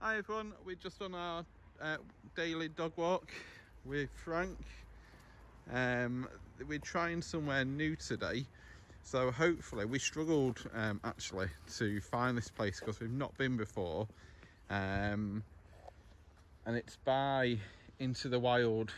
Hi everyone, we're just on our uh, daily dog walk with Frank. Um, we're trying somewhere new today, so hopefully we struggled um, actually to find this place because we've not been before. Um, and it's by Into the Wild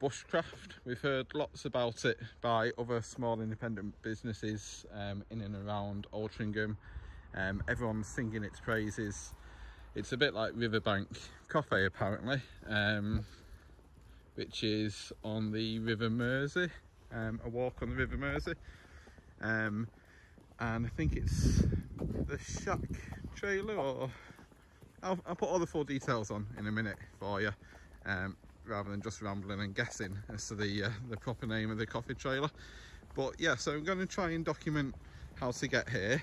Bushcraft. We've heard lots about it by other small independent businesses um, in and around Altrincham. Um, everyone's singing its praises. It's a bit like Riverbank cafe apparently, um, which is on the River Mersey, um, a walk on the River Mersey. Um, and I think it's the Shack trailer or I'll, I'll, put all the full details on in a minute for you um, rather than just rambling and guessing as to the uh, the proper name of the coffee trailer but yeah so I'm going to try and document how to get here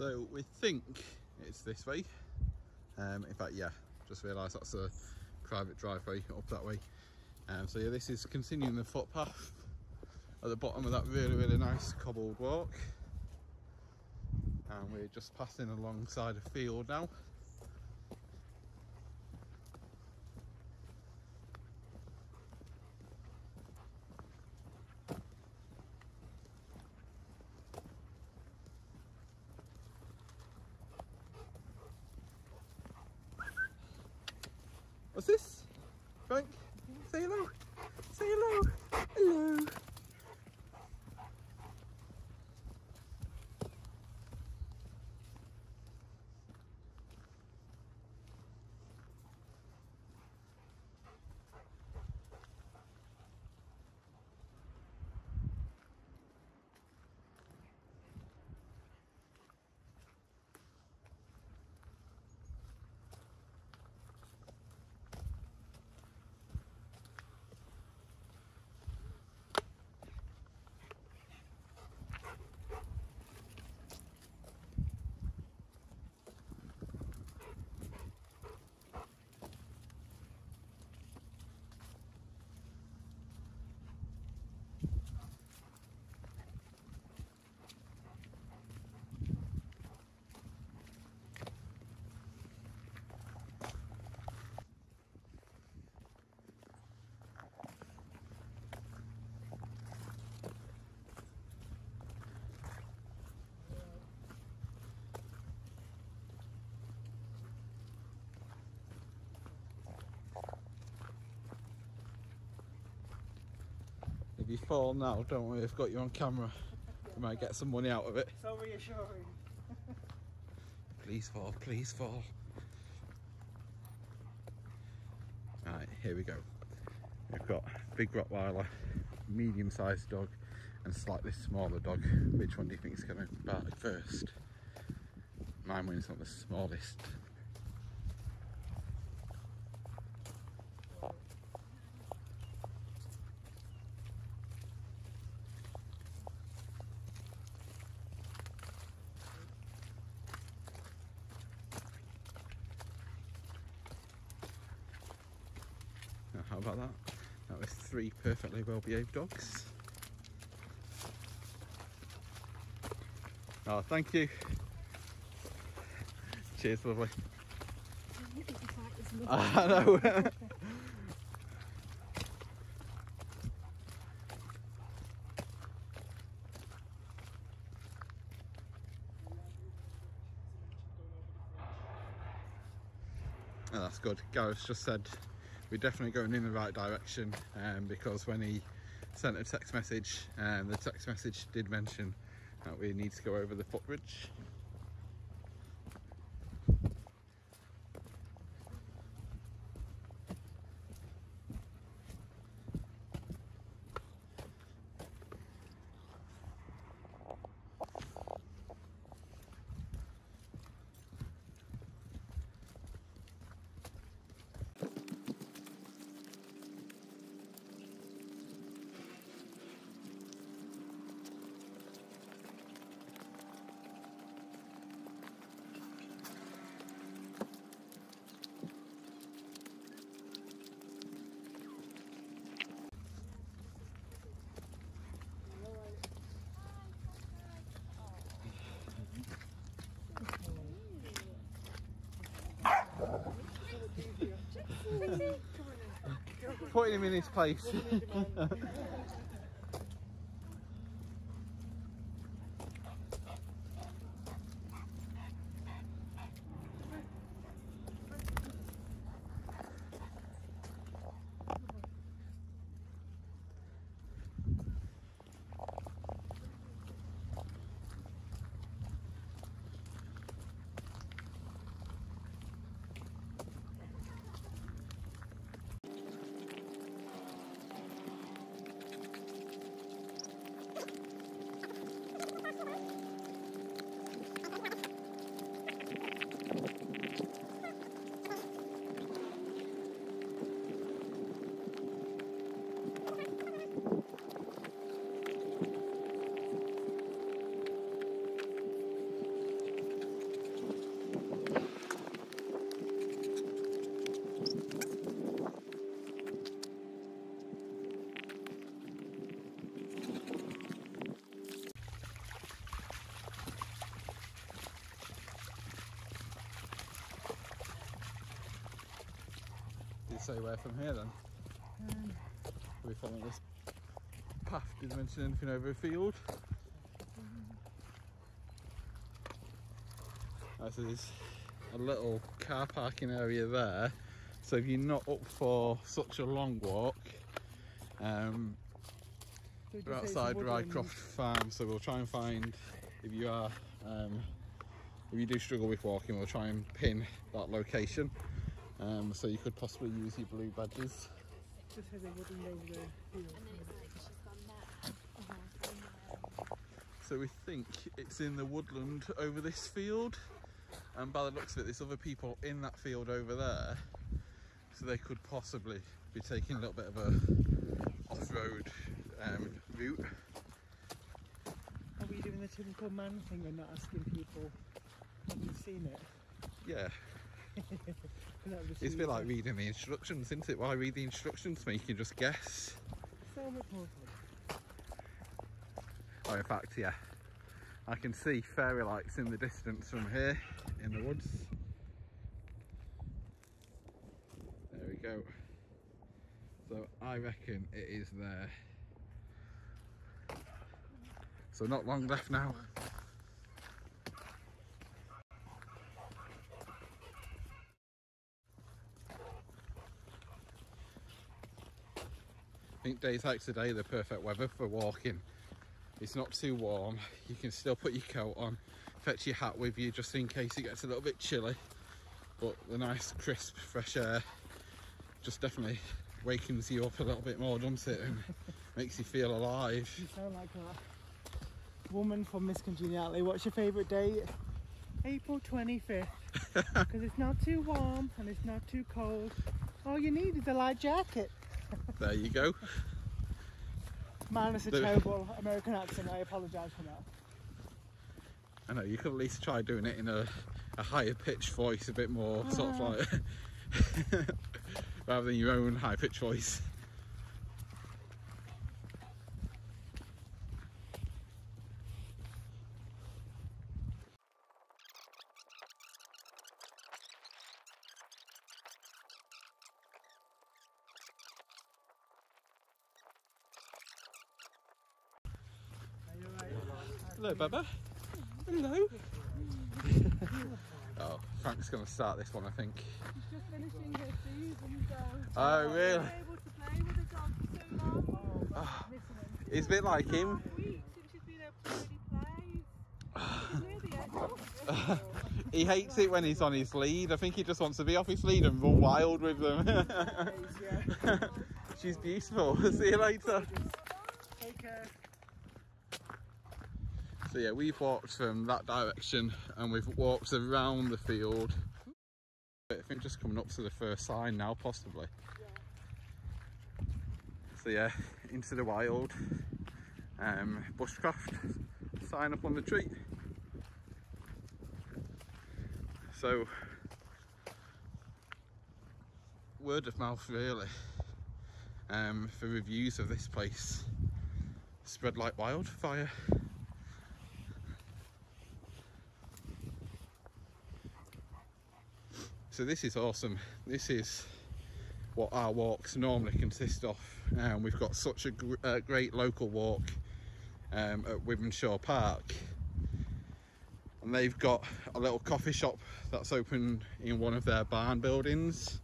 So we think it's this way. Um, in fact, yeah, just realised that's a private driveway up that way. Um, so yeah, this is continuing the footpath at the bottom of that really, really nice cobbled walk. And we're just passing alongside a field now. What's this? Frank, say hello. Say hello. If you fall now, don't worry, I've got you on camera. You might get some money out of it. So reassuring. Please fall, please fall. Alright, here we go. We've got big Rottweiler, medium-sized dog, and slightly smaller dog. Which one do you think is going to bark first? Mine wins on the smallest. Now, how about that? That was three perfectly well behaved dogs. Oh, thank you. Cheers, lovely. I know. Oh, that's good. Gareth just said we're definitely going in the right direction um, because when he sent a text message, um, the text message did mention that we need to go over the footbridge. Putting him in his place. Did it say where from here then? Um, Are we following this path? Did mention anything over a field? So there's a little car parking area there. So if you're not up for such a long walk, um, so we're outside. Rycroft Farm. So we'll try and find if you are, um, if you do struggle with walking, we'll try and pin that location. Um, so you could possibly use your blue badges. Just says a woodland over there. So we think it's in the woodland over this field, and by the looks of it, there's other people in that field over there. So they could possibly be taking a little bit of a off-road um, route. Are we doing the typical man thing and not asking people have you seen it? Yeah, 'Cause that was it's a bit like reading the instructions, isn't it? Why read the instructions when you can just guess? So much more fun. Oh, in fact, yeah. I can see fairy lights in the distance from here in the woods. There we go. So I reckon it is there. So not long left now. Think days like today, the perfect weather for walking. It's not too warm. You can still put your coat on. fetch your hat with you just in case it gets a little bit chilly. But the nice crisp fresh air just definitely wakens you up a little bit more, doesn't it? And makes you feel alive. You sound like a woman from Miss Congeniality. What's your favourite date? April 25th. Because it's not too warm and it's not too cold. All you need is a light jacket. There you go. Minus a The- terrible American accent, I apologise for that. I know you could at least try doing it in a, a higher pitched voice, a bit more sort of ah. like rather than your own high pitched voice. Hello, Baba. Hello. oh, Frank's going to start this one, I think. She's just finishing her season, so Oh, really? able to play with the dog for so long. Oh, missing. It's a bit like him. Half a week since she's been able to really play. She's near the end. he hates it when he's on his lead. I think he just wants to be off his lead and run wild with them. She's beautiful. See you later. Take care. So yeah, we've walked from that direction and we've walked around the field. I think just coming up to the first sign now, possibly. So yeah, into the wild. Um, bushcraft sign up on the tree. So word of mouth really um, for reviews of this place spread like wildfire. So this is awesome. This is what our walks normally consist of. Um, we've got such a gr- uh, great local walk um, at Wythenshawe Park. And they've got a little coffee shop that's open in one of their barn buildings.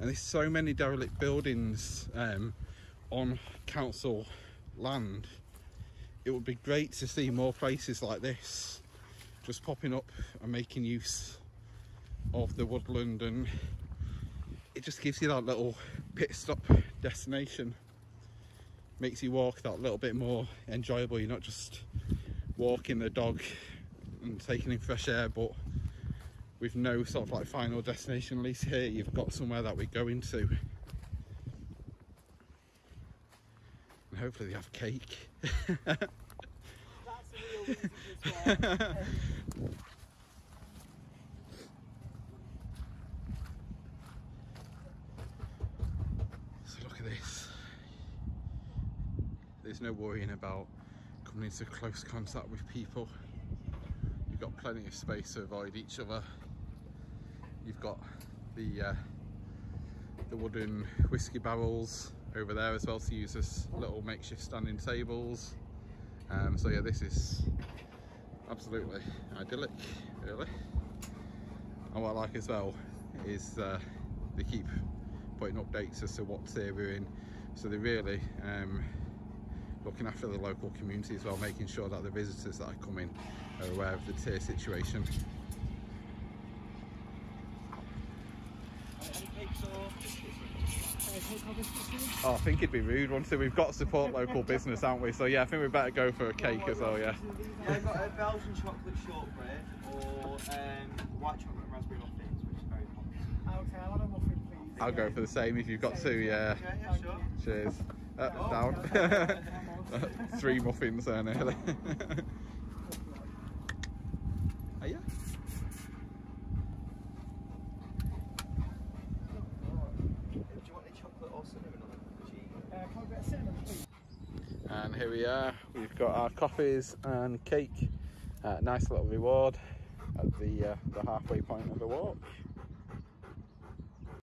And there's so many derelict buildings um, on council land. It would be great to see more places like this just popping up and making use of the woodland and it just gives you that little pit stop destination. Makes you walk that little bit more enjoyable. You're not just walking the dog and taking in fresh air but with no sort of like final destination at least here you've got somewhere that we're going to and hopefully they have cake That's the real reason as well. So look at this. There's no worrying about coming into close contact with people. You've got plenty of space to avoid each other. You've got the uh, the wooden whiskey barrels over there as well to use as little makeshift standing tables. Um, so yeah, this is absolutely idyllic, really. And what I like as well is uh, they keep putting updates as to what tier we're in. So they're really um, looking after the local community as well, making sure that the visitors that are coming are aware of the tier situation. Any cakes or cake or biscuits, please? Oh, I think it'd be rude once we've got to support local business, haven't we? So yeah, I think we better go for a cake as well, yeah. Yeah, I've got a Belgian chocolate shortbread or um, white chocolate and raspberry muffins, which is very popular. Okay, I'll have a muffin, please. I'll go for the same if you've got two, yeah. Yeah, yeah, sure. Cheers. Uh, Oh, down. Three muffins there nearly. yeah. Do you want any chocolate or cinnamon on it? Uh, can I get a cinnamon, please? And here we are, we've got our coffees and cake. Uh, nice little reward at the, uh, the halfway point of the walk.